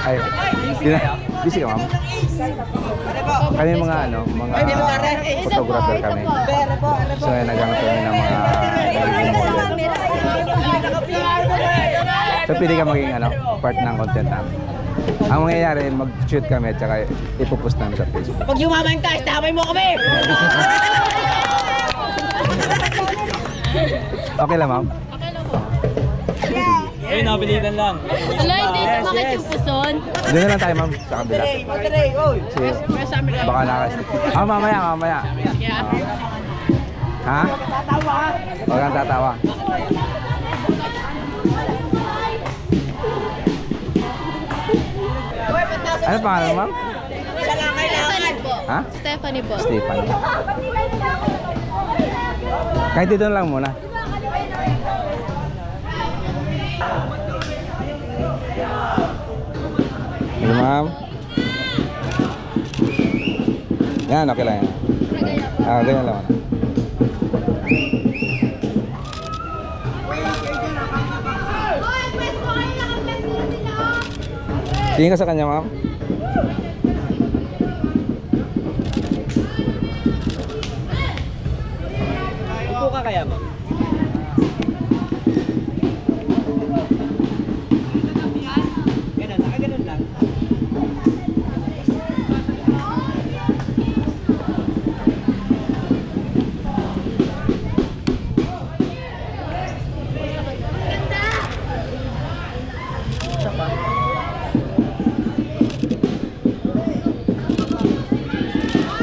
Ay, di na. Busy ka, ma'am? Kami mga ano, mga photographer kami. So, ngayon naghanap kami ng mga. So, pili ka maging ano, part ng content namin. Ang mangyayari, mag-shoot kami at saka ipopost namin sa Facebook. Pag yumaman ka, damay mo kami! Okay lang, ma'am? Ayun, napilitan lang. Wala, hindi sumakit yung puson. Doon na lang tayo, ma'am, sa kabila. Kasi baka nakas... Ah, mamaya, mamaya. Ha? Huwag kang tatawa. Ano pangalan ma'am? Stephanie po. Ha? Stephanie po. Stefan. Kahit dito na lang muna. Hello, ma'am. Yan, okay lang yan. Ah, ganyan lang. Tingin ka sa kanya, ma'am. Upo ka kaya mo?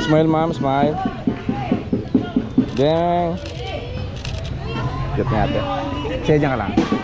Smile, ma'am. Smile. Deng. Cute. Sige, dyan ka lang.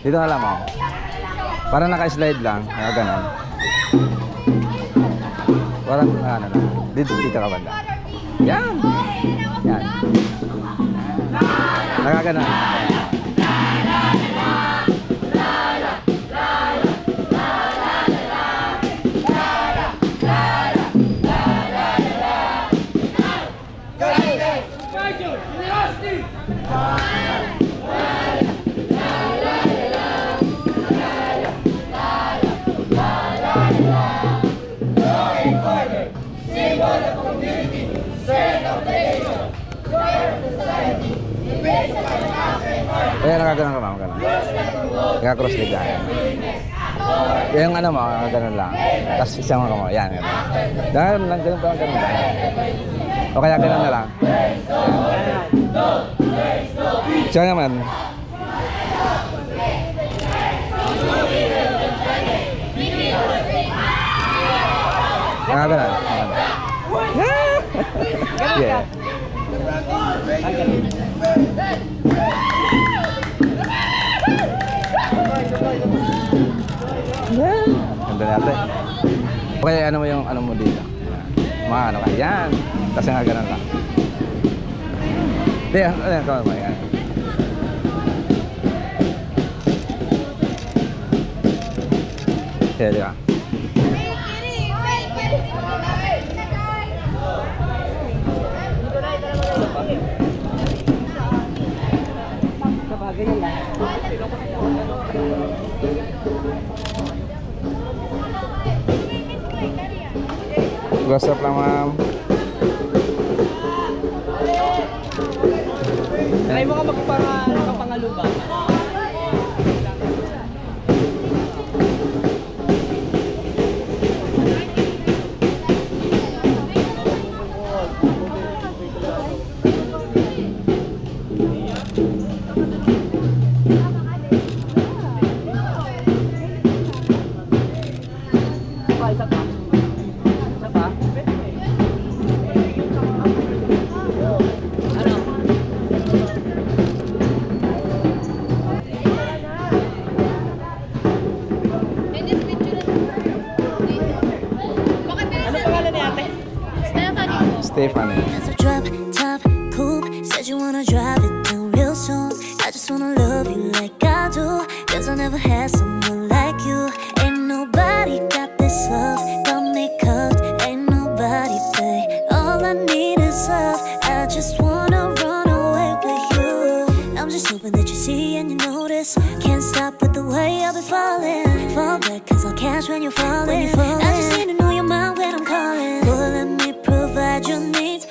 Dito na lang ako. Para naka-slide lang. Kaya ganun. Parang ano. Dito, dito ka banda. Yan! Yan. Nakaganon. Kaya nakaganon ka ma'am. Ganun. Kaya cross leg lang. Yung ano mo, ganun lang. Tapos isang mo, yan. Ganun. Ganun lang, ganun lang, ganun lang. O kaya ganun na lang. Siya naman. Ah. Yeah. Ganda Okay, ano mo yung ano mo dito? Mga ano ka, yan. Kasi nga ganun lang. Hindi, ano yan, kawal mo, yan. Kaya, di ba? Close up lang, ma'am. Try mo ka magpanga, magpangaluba. Tiffany. That's a drop top coupe. Said you wanna drive it down real soon. I just wanna love you like I do. Cause I never had someone like you. Ain't nobody got this love. Got me cooked. Ain't nobody pay. All I need is love. I just wanna run away with you. I'm just hoping that you see and you notice. Can't stop with the way I've been falling. Fall back cause I'll catch when you're falling. I just need to know your mind when I'm calling. Your needs.